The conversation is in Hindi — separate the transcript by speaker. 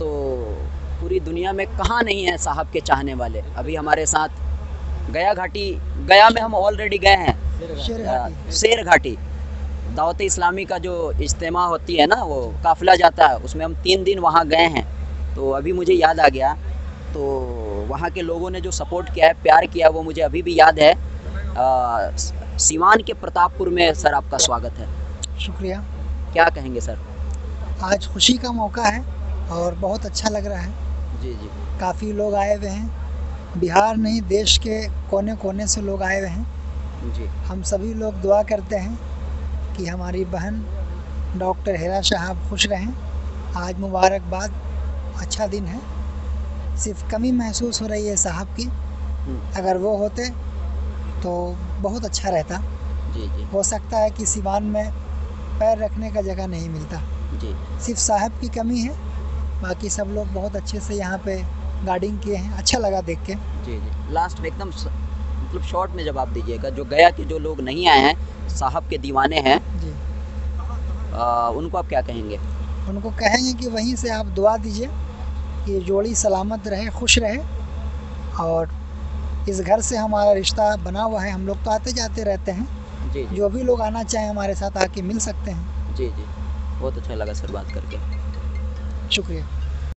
Speaker 1: तो पूरी दुनिया में कहाँ नहीं है साहब के चाहने वाले? अभी हमारे साथ गया घाटी गया में हम ऑलरेडी गए हैं।
Speaker 2: शेर घाटी।
Speaker 1: दावत इस्लामी का जो इज्तम होती है ना वो काफिला जाता है उसमें हम तीन दिन वहाँ गए हैं। तो अभी मुझे याद आ गया तो वहाँ के लोगों ने जो सपोर्ट किया है प्यार किया वो मुझे अभी भी याद है। अ, सीवान के प्रतापपुर में सर आपका स्वागत है।
Speaker 2: शुक्रिया।
Speaker 1: क्या कहेंगे सर?
Speaker 2: आज खुशी का मौका है। और बहुत अच्छा लग रहा है।
Speaker 1: जी जी।
Speaker 2: काफ़ी लोग आए हुए हैं। बिहार नहीं देश के कोने कोने से लोग आए हुए हैं।
Speaker 1: जी।
Speaker 2: हम सभी लोग दुआ करते हैं कि हमारी बहन डॉक्टर हेरा साहब खुश रहें। आज मुबारकबाद। अच्छा दिन है। सिर्फ़ कमी महसूस हो रही है साहब की। अगर वो होते तो बहुत अच्छा रहता।
Speaker 1: जी जी।
Speaker 2: हो सकता है कि सिवान में पैर रखने का जगह नहीं मिलता।
Speaker 1: जी।
Speaker 2: सिर्फ़ साहब की कमी है। बाकी सब लोग बहुत अच्छे से यहाँ पे गार्डिंग किए हैं। अच्छा लगा देख के।
Speaker 1: जी जी। लास्ट में एकदम मतलब शॉर्ट में जवाब दीजिएगा जो गया के जो लोग नहीं आए हैं साहब के दीवाने हैं
Speaker 2: जी।
Speaker 1: आ, उनको आप क्या कहेंगे?
Speaker 2: उनको कहेंगे कि वहीं से आप दुआ दीजिए कि जोड़ी सलामत रहे खुश रहे और इस घर से हमारा रिश्ता बना हुआ है। हम लोग तो आते जाते रहते हैं।
Speaker 1: जी जी।
Speaker 2: जो भी लोग आना चाहें हमारे साथ आके मिल सकते हैं।
Speaker 1: जी जी। बहुत अच्छा लगा सर बात करके।
Speaker 2: शुक्रिया।